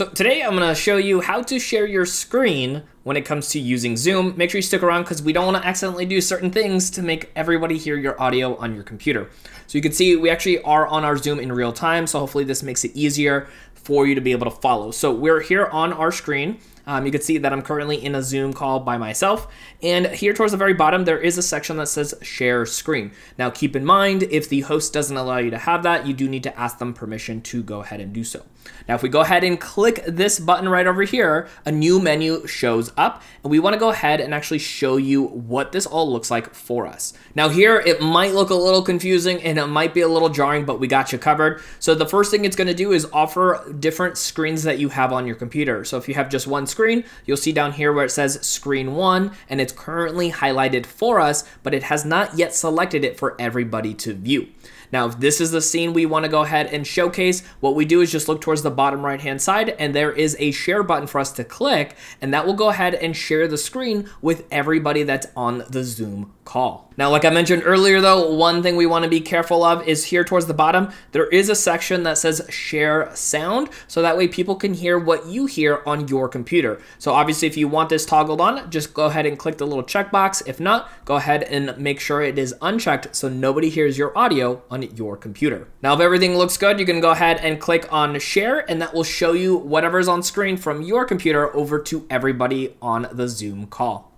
So today I'm gonna show you how to share your screen when it comes to using Zoom. Make sure you stick around because we don't wanna accidentally do certain things to make everybody hear your audio on your computer. So you can see we actually are on our Zoom in real time, so hopefully this makes it easier for you to be able to follow. So we're here on our screen. Um, you can see that I'm currently in a Zoom call by myself. And here towards the very bottom, there is a section that says share screen. Now keep in mind, if the host doesn't allow you to have that, you do need to ask them permission to go ahead and do so. Now, if we go ahead and click this button right over here, a new menu shows up and we wanna go ahead and actually show you what this all looks like for us. Now here, it might look a little confusing and it might be a little jarring, but we got you covered. So the first thing it's gonna do is offer different screens that you have on your computer. So if you have just one screen, you'll see down here where it says screen one and it's currently highlighted for us, but it has not yet selected it for everybody to view. Now, if this is the scene we want to go ahead and showcase, what we do is just look towards the bottom right hand side and there is a share button for us to click and that will go ahead and share the screen with everybody that's on the Zoom call. Now, like I mentioned earlier though, one thing we want to be careful of is here towards the bottom, there is a section that says share sound. So that way people can hear what you hear on your computer. So obviously if you want this toggled on, just go ahead and click the little checkbox. If not, go ahead and make sure it is unchecked so nobody hears your audio on your computer. Now, if everything looks good, you can go ahead and click on share and that will show you whatever's on screen from your computer over to everybody on the Zoom call.